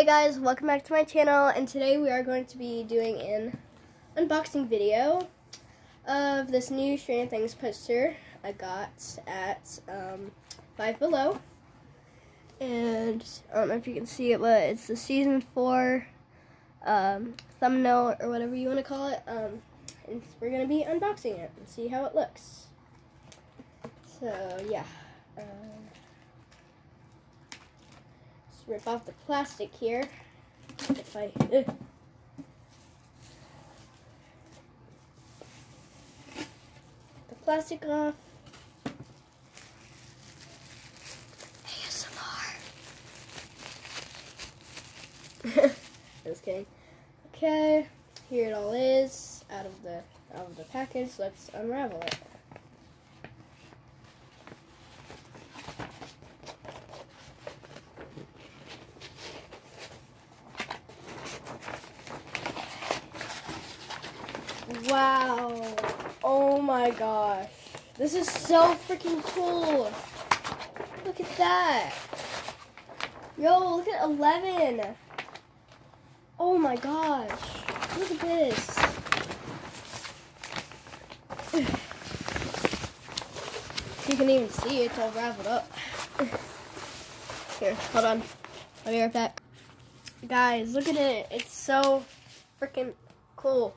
Hey guys, welcome back to my channel and today we are going to be doing an unboxing video of this new Stranger Things poster I got at um, Five Below. And I don't know if you can see it, but it's the season four um, thumbnail or whatever you want to call it. Um, and we're going to be unboxing it and see how it looks. So yeah. Um, rip off the plastic here. If I. Ugh. The plastic off. ASMR. Just kidding. Okay, here it all is out of the out of the package. Let's unravel it. Wow. Oh my gosh. This is so freaking cool. Look at that. Yo, look at 11. Oh my gosh. Look at this. You can even see it's all raveled up. Here, hold on. I'll be right back. Guys, look at it. It's so freaking cool.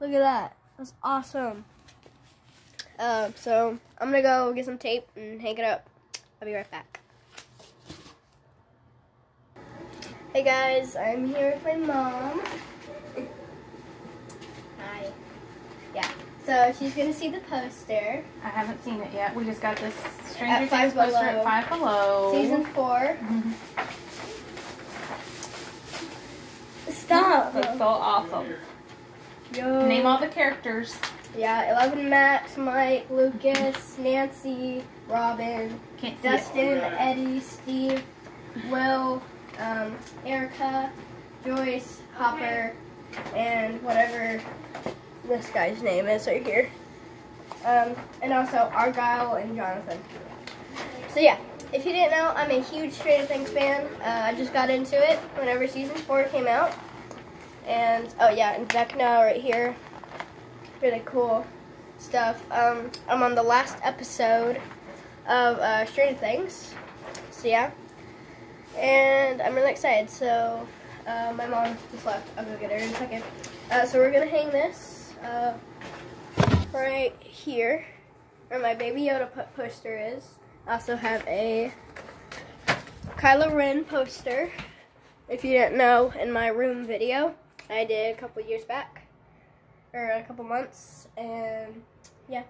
Look at that. That's awesome. Uh, so, I'm going to go get some tape and hang it up. I'll be right back. Hey guys, I'm here with my mom. Hi. Yeah. So she's gonna see the poster. I haven't seen it yet. We just got this Stranger Things poster at Five Below. Season four. Mhm. Stop. Looks so awesome. Yo. Name all the characters. Yeah, Eleven, Max, Mike, Lucas, Nancy, Robin, Can't Dustin, it. Eddie, Steve, Will, um, Erica, Joyce, Hopper, and whatever this guy's name is right here. Um, and also Argyle and Jonathan. So yeah, if you didn't know, I'm a huge Stranger Things fan. Uh, I just got into it whenever season four came out. And oh yeah, and Vecna right here. Really cool stuff. Um, I'm on the last episode of uh, Stranger Things. So yeah. And I'm really excited. So uh, my mom just left. I'll go get her in a second. Uh, so we're gonna hang this uh, right here, where my Baby Yoda poster is. I also have a Kylo Ren poster. If you didn't know, in my room video I did a couple years back, or a couple months, and yeah,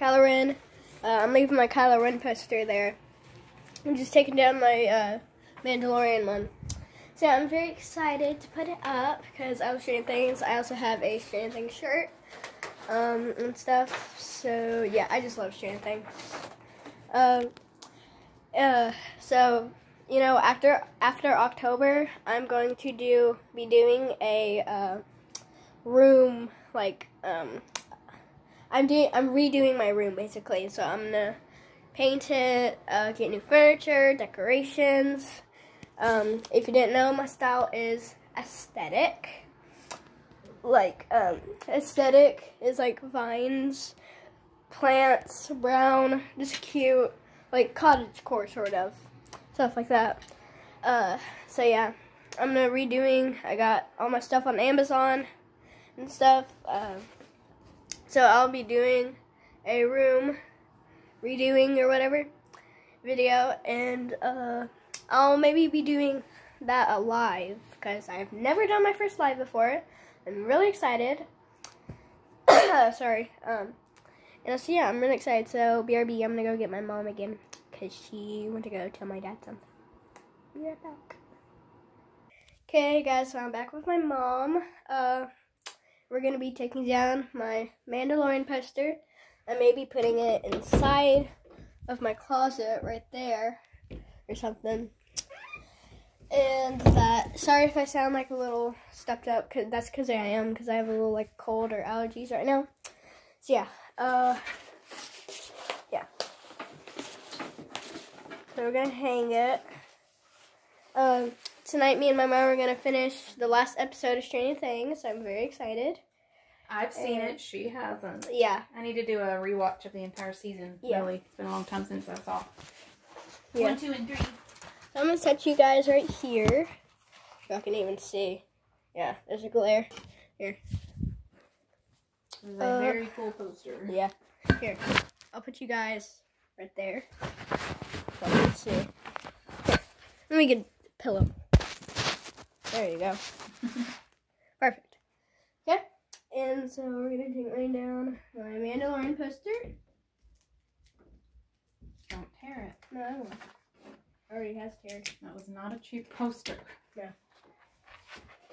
Kylo Ren. Uh, I'm leaving my Kylo Ren poster there. I'm just taking down my uh, Mandalorian one. So I'm very excited to put it up because I was Stranger Things. I also have a Stranger Things shirt um, and stuff. So yeah, I just love Stranger Things. Um, uh, so you know, after after October, I'm going to do be doing a uh, room like um, I'm doing I'm redoing my room basically. So I'm gonna paint it, uh, get new furniture, decorations. Um, if you didn't know, my style is aesthetic. Like um, aesthetic is like vines, plants, brown, just cute, like cottage core sort of stuff like that. Uh, so yeah, I'm gonna redoing. I got all my stuff on Amazon and stuff. Uh, so I'll be doing a room redoing or whatever video, and uh, I'll maybe be doing that live because I've never done my first live before. I'm really excited. Sorry. Um, and so yeah, I'm really excited. So BRB, I'm gonna go get my mom again because she went to go tell my dad something. Be right back. Okay, guys, so I'm back with my mom. Uh, we're gonna be taking down my Mandalorian poster. I may be putting it inside of my closet right there or something. And that, sorry if I sound like a little stuffed up, cause that's because I am, because I have a little like cold or allergies right now. So yeah, uh, yeah. So we're gonna hang it. Um, tonight me and my mom are gonna finish the last episode of Stranger Things. I'm very excited. I've seen And- it. She hasn't. Yeah, I need to do a rewatch of the entire season. Yeah. Really, it's been a long time since I saw yeah. one, two, and three. So I'm gonna set you guys right here. Y'all can even see. Yeah, there's a glare. This is a Uh, very cool poster. Yeah. Here, I'll put you guys right there. Can see. Here, let me get a pillow. There you go. Perfect. Okay. And so we're gonna take right down my Mandalorian poster. Don't tear it. No, I won't. Already has teared. That was not a cheap poster. Yeah.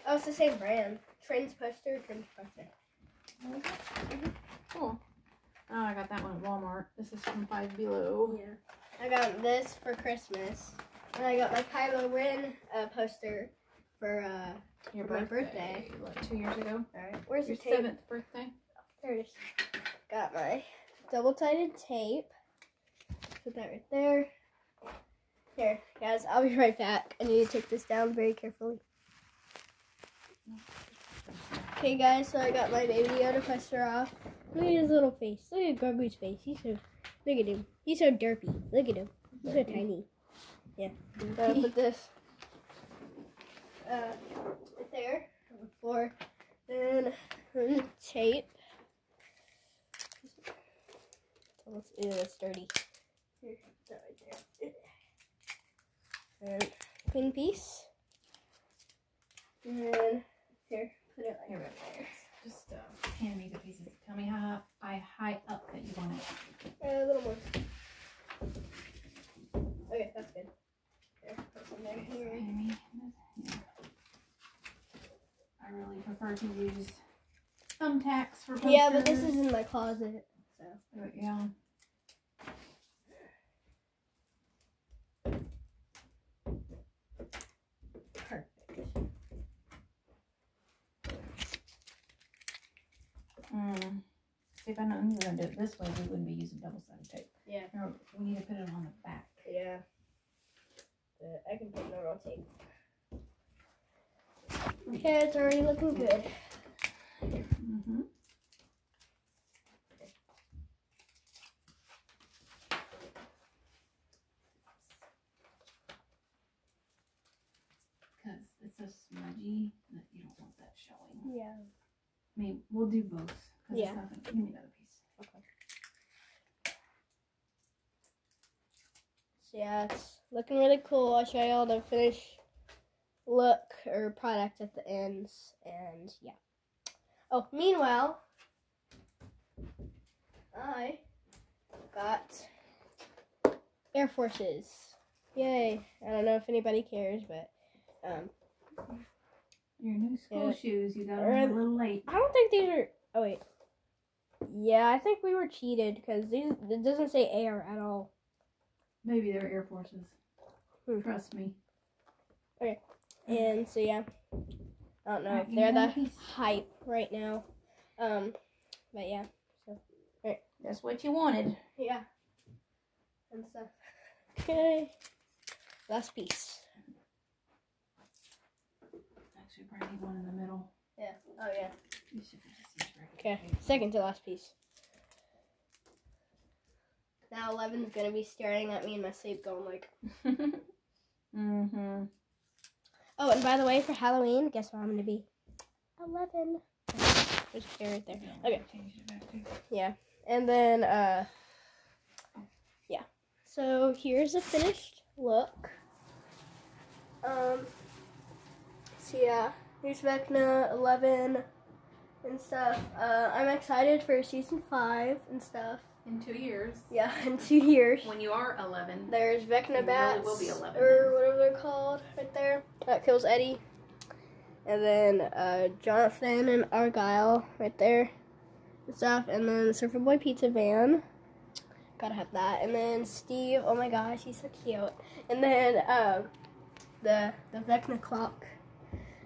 Oh, it's the same brand. Trends poster, Trends poster. Mm-hmm. Cool. Oh, I got that one at Walmart. This is from Five Below. Yeah. I got this for Christmas. And I got my Kylo Ren uh, poster for, uh, Your For my birthday. birthday. What, two years ago? alright. Where's Your the tape? seventh birthday? There it is. Got my double sided tape. Put that right there. Here, guys, I'll be right back. I need to take this down very carefully. Okay, guys, so I got my baby Yoda poster off. Look at his little face. Look at Grogu's face. He's so. Look at him. He's so derpy. Look at him. He's so tiny. Yeah. So I put this uh, right there on the floor. Then mm, tape. Almost, ew, that's dirty. Here, put that right there. And clean piece. And then here, put it Here, like right there. Just uh, hand me the pieces. Tell me how I high up that you want it. A little more. Okay, that's good. There, put some there. Here. Hand me. Yeah. I really prefer to use thumbtacks for posters. Yeah, but this is in my closet. So. But yeah. Perfect. Mm. If I knew we were going to do it this way, we wouldn't be using double-sided tape. Yeah. No, we need to put it on the back. Yeah. But I can put normal tape. Okay, it's already looking good. Mm-hmm. Because it's so smudgy that you don't want that showing. Yeah. I mean, we'll do both. Yeah. It's not give me another piece. So yeah, it's looking really cool. I'll show y'all the finished look or product at the ends, and yeah. Oh, meanwhile, I got Air Forces. Yay! I don't know if anybody cares, but um, Your new school Yeah. shoes, you got them a little late. I don't think these are. Oh wait. Yeah, I think we were cheated because these it doesn't say air at all. Maybe they're Air Forces. Hmm. Trust me. Okay, and so yeah, I don't know if they're the hype right now. Um, but yeah, That's what you wanted. yeah, and stuff. Okay, last piece. Actually, probably need one in the middle. Yeah. Oh yeah. You should just use regular Okay, second to last piece. Now Eleven's gonna be staring at me in my sleep, going like, mm-hmm. "Oh, and by the way, for Halloween, guess what I'm gonna be? Eleven. There's a chair right there. Okay. Change it back to. Yeah. And then uh yeah. So here's a finished look. Um so yeah, here's Vecna eleven and stuff. Uh I'm excited for season five and stuff. In two years, Yeah, in two years. when you are 11, There's Vecna You really Bats will be 11 or whatever they're called right there. That kills Eddie. And then uh, Jonathan and Argyle right there and stuff. And then the Surfer Boy Pizza Van. Gotta have that. And then Steve, oh my gosh, he's so cute. And then uh, the the Vecna clock.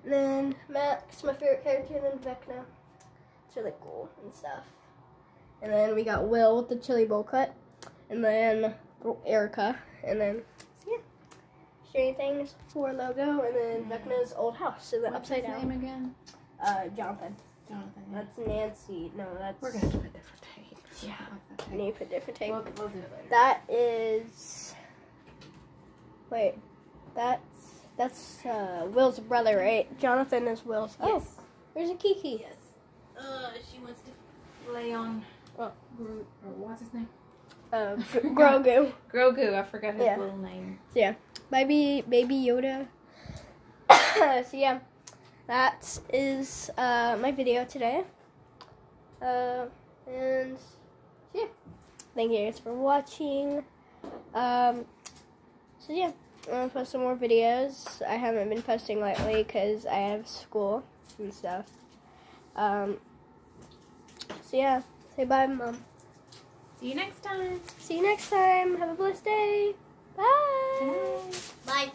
And then Max, my favorite character, and then Vecna. It's really cool and stuff. And then we got Will with the chili bowl cut. And then Erica. And then, so yeah. Stranger Things 4 logo, and then. Vecna's old house, and then What's upside his down. name again? Uh, Jonathan. Jonathan. yeah. That's Nancy. No, that's. We're gonna do a different tape. Yeah. Need to put different tape. We'll, we'll do it later. That is. Wait, that's that's uh, Will's brother, right? Jonathan is Will's. Oh, Yes. there's a Kiki. Yes. Uh, she wants to lay on. Oh. Groot, or what's his name? Uh, Grogu. Grogu. I forgot his Yeah. little name. Yeah. Baby, baby Yoda. so yeah, that is uh, my video today. Uh, and yeah, thank you guys for watching. Um, so yeah, I'm gonna post some more videos. I haven't been posting lately because I have school and stuff. Um, so yeah, say bye, mom. See you next time. See you next time. Have a blessed day. Bye. Bye. Bye.